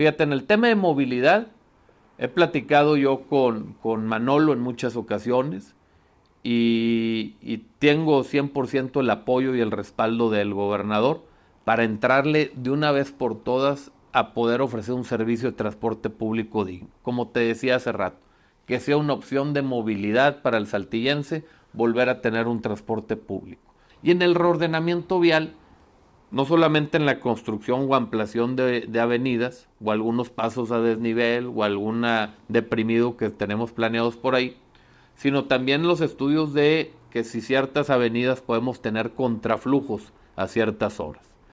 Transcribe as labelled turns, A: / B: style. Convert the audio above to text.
A: Fíjate, en el tema de movilidad, he platicado yo con, con Manolo en muchas ocasiones y, y tengo 100% el apoyo y el respaldo del gobernador para entrarle de una vez por todas a poder ofrecer un servicio de transporte público digno. Como te decía hace rato, que sea una opción de movilidad para el saltillense volver a tener un transporte público. Y en el reordenamiento vial, no solamente en la construcción o ampliación de, avenidas, o algunos pasos a desnivel, o alguna deprimido que tenemos planeados por ahí, sino también los estudios de que si ciertas avenidas podemos tener contraflujos a ciertas horas.